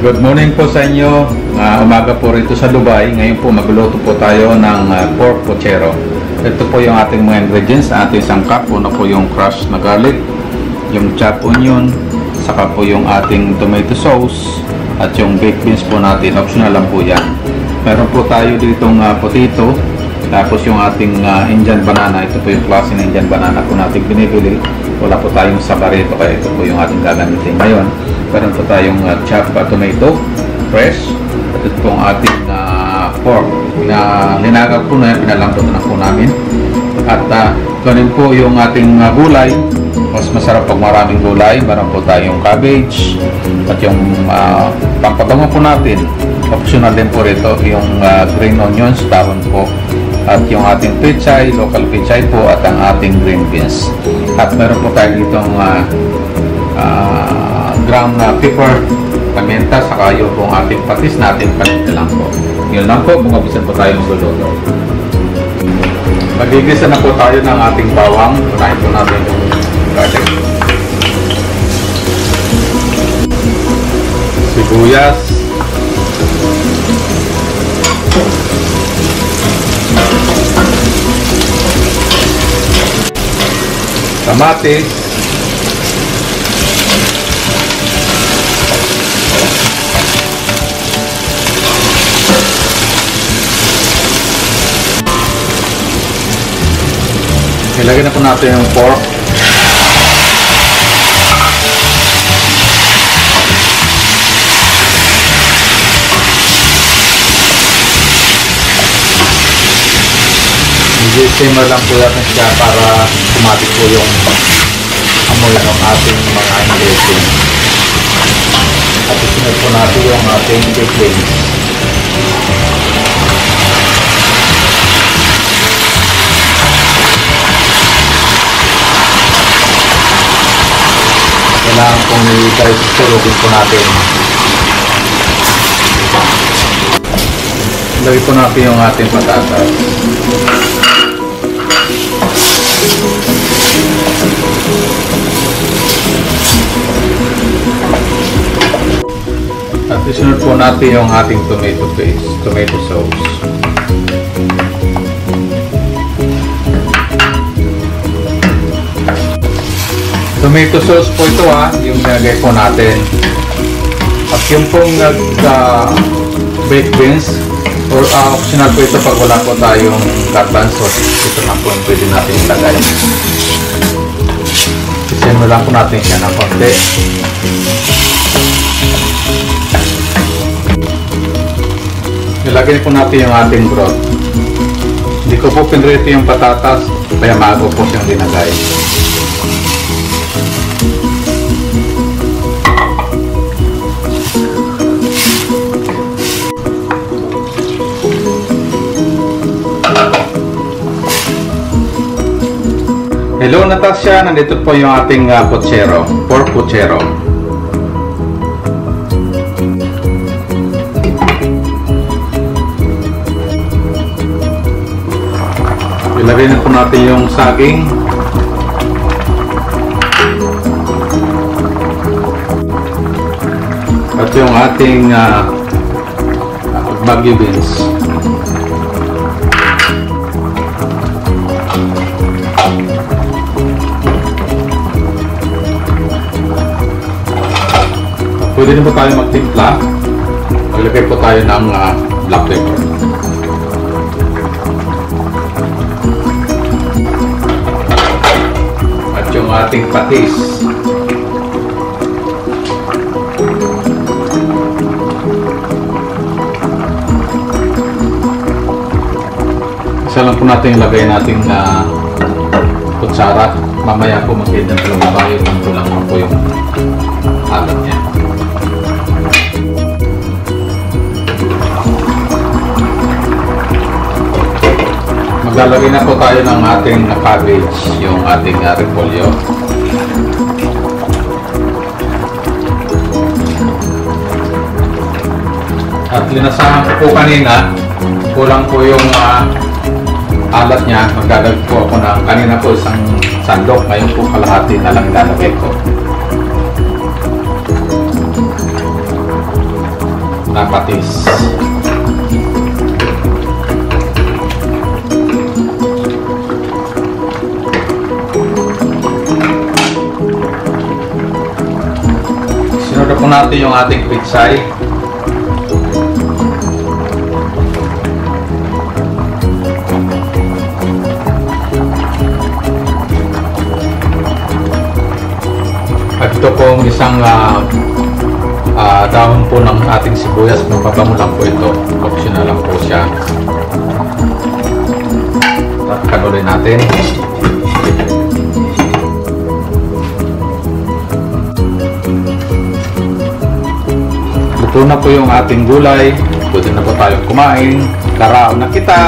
Good morning po sa inyo. Ah, umaga po rito sa Dubai. Ngayon po magluluto po tayo ng ah, pork pochero. Ito po yung ating mga ingredients ating sangkap. Una po yung crushed na garlic, yung chopped onion, saka po yung ating tomato sauce, at yung baked beans po natin. Optional lang po yan. Meron po tayo ditong ah, potato, tapos yung ating ah, Indian banana. Ito po yung klase ng Indian banana po natin binibili. Wala po tayong sabarito kaya ito po yung ating gagamitin ngayon. Meron po tayong uh, uh, tomato, fresh. At ito po ang ating uh, pork na linagaw po na yan, pinalambot na po namin. At uh, ganun po yung ating uh, gulay. Mas masarap pag maraming gulay. Meron po tayong cabbage at yung uh, pampabango po natin. Optional din po rito yung uh, green onions, dahon po at yung ating pechay, local pechay po at ang ating green beans. At meron po tayo ditong uh, uh, ground na pepper, paminta, saka yung pong ating patis na ating paminta lang po. Yun lang po, kung mabisan po tayo magluluto. Magigisa na po tayo ng ating bawang. Unahin po natin yung garlic. Sibuyas. kamatis, Ilagay na po natin yung pork. Medyo-simmer lang po natin siya para kumati po yung amoy ng ating mga ingredients. At isunod po natin yung ating baked Kailangan pong i-dice po natin. Lagay po natin yung ating patatas. At isunod po natin yung ating tomato paste, tomato sauce. Tomato sauce po ito ha, yung nilagay po natin. At yung pong nag uh, baked beans, or uh, optional po ito pag wala po tayong carbon sauce, ito na po yung pwede natin ilagay. Isin lang po natin siya ng konti. Ilagay po natin yung ating broth. Hindi ko po pinrito yung patatas, kaya mago po siyang dinagay. Hello Natasha, nandito po yung ating uh, pochero, pork pochero. Ilagay na po natin yung saging. At yung ating uh, bagyo beans. Pwede na po tayo magtimpla. Maglagay po tayo ng uh, black pepper. At yung ating patis. Isa lang po natin ilagay natin na uh, kutsara. Mamaya po mag-edit lang tayo kung kulang po yung Maglalagay na po tayo ng ating cabbage, yung ating uh, repolyo. At linasahan ko po kanina, kulang po yung uh, alat niya. Magdadagdag po ako ng kanina po isang sandok, ngayon po kalahati na lang ilalagay ko. na patis. Natin yung ating pitsay. At ito pong isang ah, ah, dahon po ng ating sibuyas. Mapabango lang po ito. Optional lang po siya. Takpan ulit natin. Luto na po yung ating gulay. Pwede na po tayong kumain. Karao na kita!